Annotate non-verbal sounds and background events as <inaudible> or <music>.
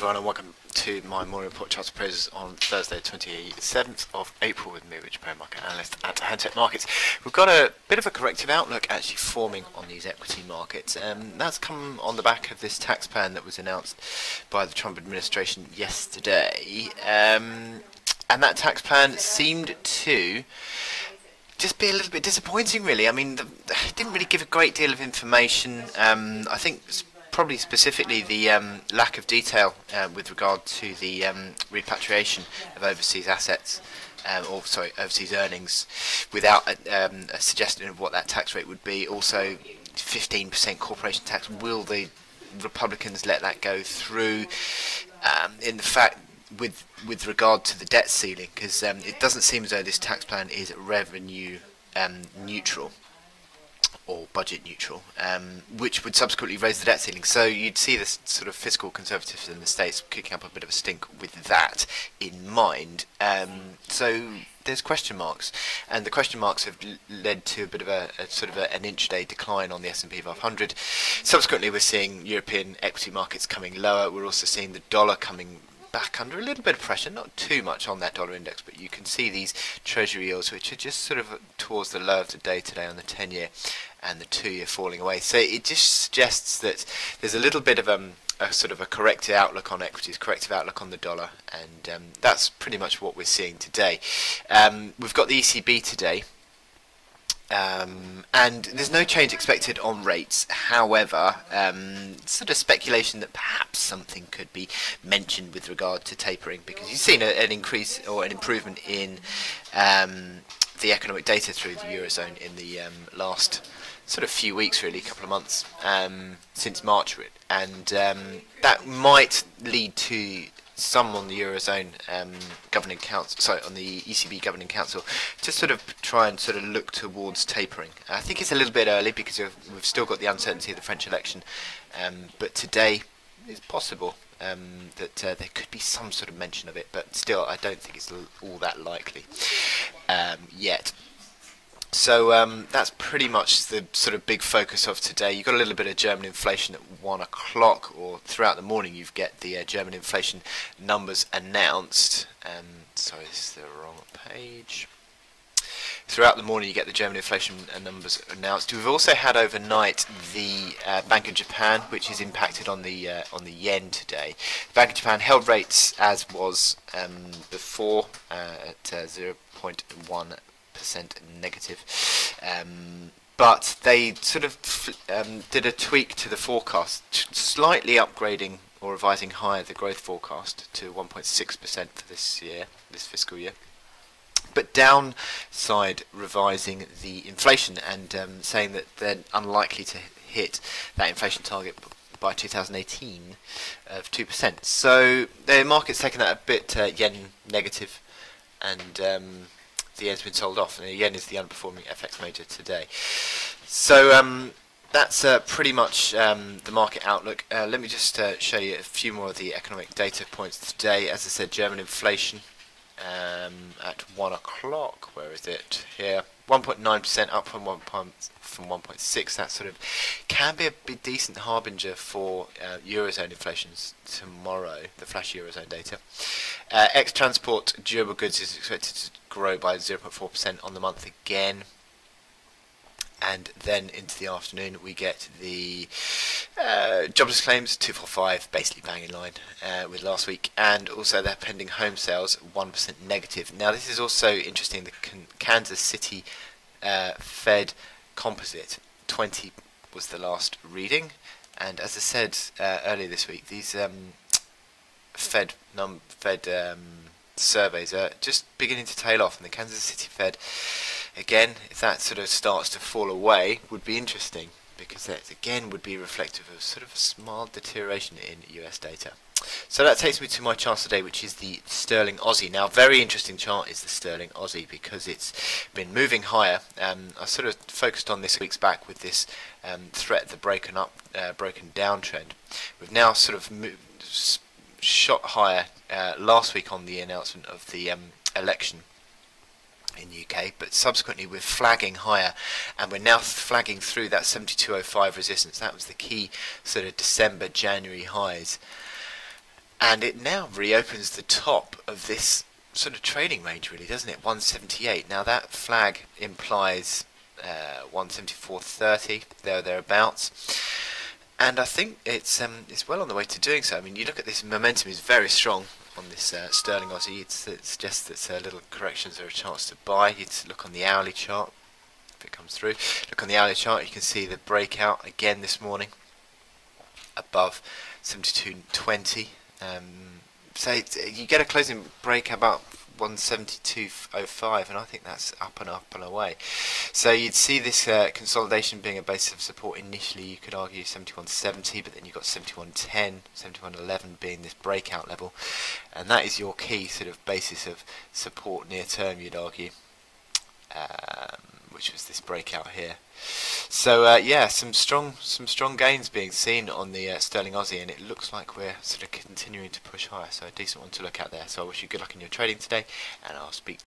everyone, and welcome to my morning report charts appraisals on Thursday, 27th of April, with me, Rich Perry, market analyst at Hantec Markets. We've got a bit of a corrective outlook actually forming on these equity markets. Um, that's come on the back of this tax plan that was announced by the Trump administration yesterday. Um, and that tax plan seemed to just be a little bit disappointing, really. I mean, it <sighs> didn't really give a great deal of information. Um, I think probably specifically the um, lack of detail uh, with regard to the um, repatriation of overseas assets. Um, or sorry, overseas earnings, without a, um, a, suggestion of what that tax rate would be. Also, 15% corporation tax. Will the Republicans let that go through? Um, in the fact, with with regard to the debt ceiling, because um, it doesn't seem as though this tax plan is revenue neutral or budget neutral, um, which would subsequently raise the debt ceiling. So you'd see this sort of fiscal conservatives in the states kicking up a bit of a stink with that in mind. Um, so there's question marks, and the question marks have led to a bit of a, a sort of a, an intraday decline on the S&P 500. Subsequently, we're seeing European equity markets coming lower. We're also seeing the dollar coming back under a little bit of pressure, not too much on that dollar index, but you can see these treasury yields, which are just sort of towards the low of the day today on the 10 year and the two year falling away. So it just suggests that there's a little bit of um, a sort of a corrective outlook on equities, corrective outlook on the dollar, and um, that's pretty much what we're seeing today. Um, we've got the ECB today. Um, and there's no change expected on rates. However, um, sort of speculation that perhaps something could be mentioned with regard to tapering, because you've seen a, an increase or an improvement in um, the economic data through the eurozone in the um, last sort of few weeks, really, a couple of months um, since March, and um, that might lead to some on the eurozone um, governing council, sorry, on the ECB governing council, to sort of try and sort of look towards tapering. I think it's a little bit early because we've still got the uncertainty of the French election, um, but today is possible um, that uh, there could be some sort of mention of it, but still, I don't think it's all that likely um, yet. So um, that's pretty much the sort of big focus of today. You've got a little bit of German inflation at one o'clock, or throughout the morning, you get the uh, German inflation numbers announced. Um, sorry, this is the wrong page. Throughout the morning, you get the German inflation numbers announced. We've also had overnight the uh, Bank of Japan, which is impacted on the uh, on the yen today. The Bank of Japan held rates as was um, before uh, at uh, 0.1 percent negative. Um, but they sort of um, did a tweak to the forecast, slightly upgrading or revising higher the growth forecast to 1.6% for this year, this fiscal year. But downside revising the inflation and um, saying that they're unlikely to hit that inflation target by 2018 of 2%. So the market's taken that a bit uh, yen negative and um, the yen's been sold off, and the yen is the underperforming FX major today. So um, that's uh, pretty much um, the market outlook. Uh, let me just uh, show you a few more of the economic data points today. As I said, German inflation um, at one o'clock. Where is it? Here, 1.9% up from one from 1.6. That sort of can be a decent harbinger for uh, eurozone inflations tomorrow. The flash eurozone data. Uh, X transport durable goods is expected to grow by 0.4% on the month again and then into the afternoon we get the uh, jobless claims 245 basically bang in line uh, with last week and also their pending home sales 1% negative. Now this is also interesting the Kansas City uh, Fed composite 20 was the last reading and as I said uh, earlier this week these um, Fed num Fed um, surveys are just beginning to tail off and the Kansas City Fed again, if that sort of starts to fall away, would be interesting because that again would be reflective of sort of a small deterioration in US data. So that takes me to my chart today, which is the Sterling Aussie. Now, very interesting chart is the Sterling Aussie because it's been moving higher. Um, I sort of focused on this weeks back with this um, threat, the broken up, uh, broken down trend. We've now sort of moved, shot higher uh, last week on the announcement of the um, election in UK, but subsequently we're flagging higher, and we're now flagging through that 7205 resistance. That was the key sort of December, January highs. and it now reopens the top of this sort of trading range, really, doesn't it? 178. Now that flag implies uh, 174.30 there thereabouts. And I think it's um, it's well on the way to doing so. I mean, you look at this momentum is very strong on this uh, sterling Aussie. It suggests that uh, little corrections are a chance to buy. You look on the hourly chart if it comes through. Look on the hourly chart. You can see the breakout again this morning above 72.20. Um, so you get a closing break about 172.05 and I think that's up and up and away. So you'd see this uh, consolidation being a basis of support initially you could argue 71.70 but then you've got 71.10, 71.11 being this breakout level and that is your key sort of basis of support near term you'd argue. Um, which was this breakout here. So uh, yeah, some strong some strong gains being seen on the uh, sterling Aussie, and it looks like we're sort of continuing to push higher. So a decent one to look at there. So I wish you good luck in your trading today, and I'll speak.